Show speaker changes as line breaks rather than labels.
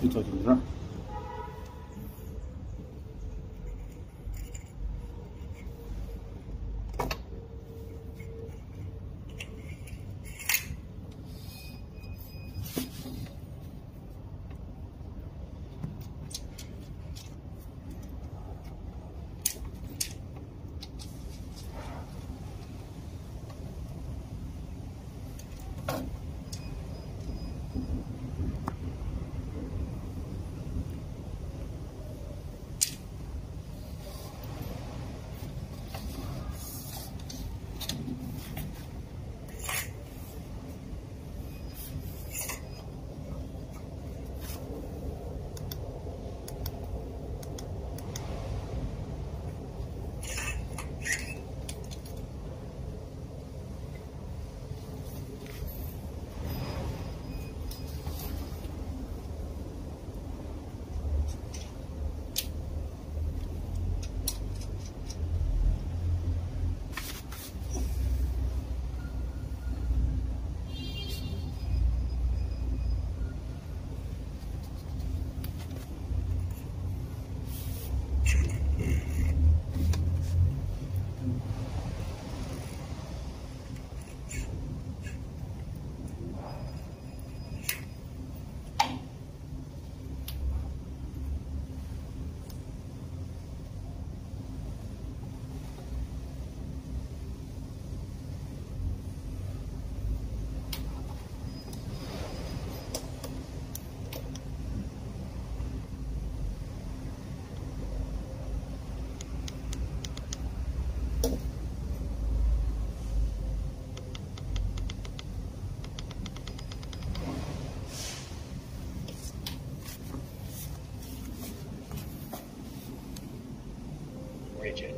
你做警察。rigid.